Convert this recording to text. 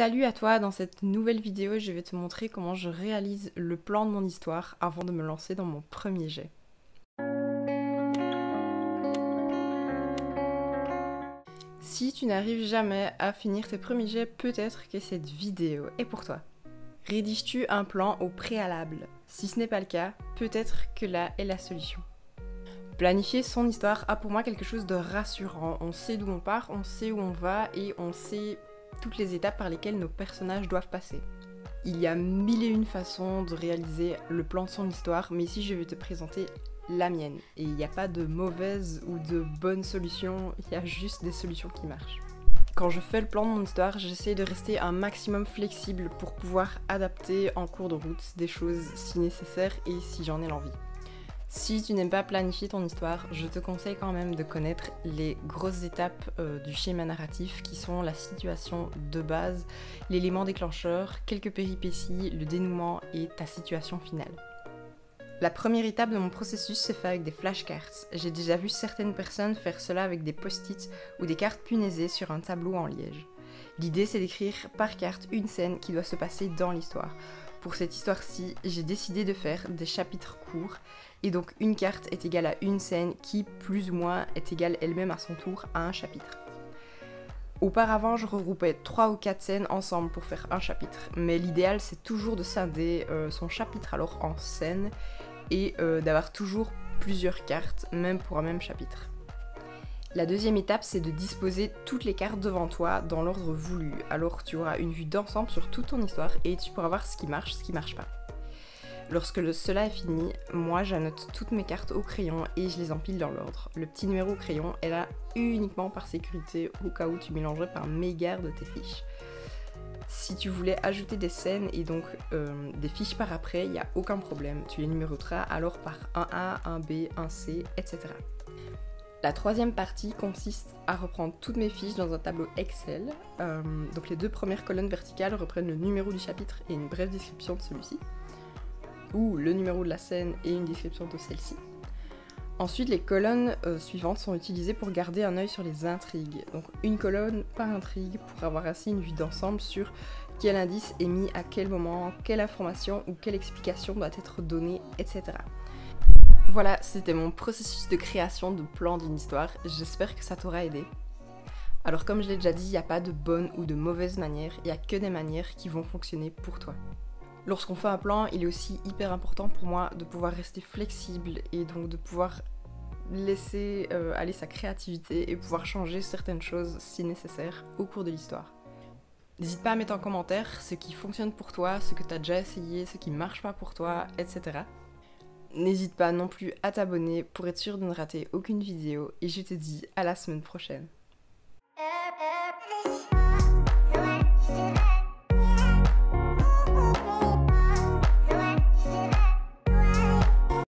Salut à toi, dans cette nouvelle vidéo je vais te montrer comment je réalise le plan de mon histoire avant de me lancer dans mon premier jet. Si tu n'arrives jamais à finir tes premiers jets, peut-être que cette vidéo est pour toi. Rédiges-tu un plan au préalable? Si ce n'est pas le cas, peut-être que là est la solution. Planifier son histoire a pour moi quelque chose de rassurant. On sait d'où on part, on sait où on va et on sait toutes les étapes par lesquelles nos personnages doivent passer. Il y a mille et une façons de réaliser le plan de son histoire, mais ici je vais te présenter la mienne. Et il n'y a pas de mauvaise ou de bonne solution, il y a juste des solutions qui marchent. Quand je fais le plan de mon histoire, j'essaie de rester un maximum flexible pour pouvoir adapter en cours de route des choses si nécessaire et si j'en ai l'envie. Si tu n'aimes pas planifier ton histoire, je te conseille quand même de connaître les grosses étapes euh, du schéma narratif qui sont la situation de base, l'élément déclencheur, quelques péripéties, le dénouement et ta situation finale. La première étape de mon processus se fait avec des flashcards. J'ai déjà vu certaines personnes faire cela avec des post-it ou des cartes punaisées sur un tableau en liège. L'idée c'est d'écrire par carte une scène qui doit se passer dans l'histoire. Pour cette histoire-ci, j'ai décidé de faire des chapitres courts et donc une carte est égale à une scène qui, plus ou moins, est égale elle-même à son tour à un chapitre. Auparavant, je regroupais 3 ou 4 scènes ensemble pour faire un chapitre, mais l'idéal c'est toujours de scinder euh, son chapitre alors en scènes et euh, d'avoir toujours plusieurs cartes, même pour un même chapitre. La deuxième étape, c'est de disposer toutes les cartes devant toi dans l'ordre voulu. Alors tu auras une vue d'ensemble sur toute ton histoire et tu pourras voir ce qui marche, ce qui marche pas. Lorsque cela est fini, moi j'annote toutes mes cartes au crayon et je les empile dans l'ordre. Le petit numéro au crayon est là uniquement par sécurité au cas où tu mélangerais par mégarde de tes fiches. Si tu voulais ajouter des scènes et donc euh, des fiches par après, il n'y a aucun problème. Tu les numéroteras alors par 1A, 1B, 1C, etc. La troisième partie consiste à reprendre toutes mes fiches dans un tableau Excel. Euh, donc les deux premières colonnes verticales reprennent le numéro du chapitre et une brève description de celui-ci ou le numéro de la scène et une description de celle-ci. Ensuite, les colonnes euh, suivantes sont utilisées pour garder un œil sur les intrigues. Donc une colonne par intrigue pour avoir ainsi une vue d'ensemble sur quel indice est mis à quel moment, quelle information ou quelle explication doit être donnée, etc. Voilà, c'était mon processus de création de plan d'une histoire. J'espère que ça t'aura aidé. Alors comme je l'ai déjà dit, il n'y a pas de bonne ou de mauvaise manière, il n'y a que des manières qui vont fonctionner pour toi. Lorsqu'on fait un plan, il est aussi hyper important pour moi de pouvoir rester flexible et donc de pouvoir laisser euh, aller sa créativité et pouvoir changer certaines choses si nécessaire au cours de l'histoire. N'hésite pas à mettre en commentaire ce qui fonctionne pour toi, ce que tu as déjà essayé, ce qui marche pas pour toi, etc. N'hésite pas non plus à t'abonner pour être sûr de ne rater aucune vidéo et je te dis à la semaine prochaine.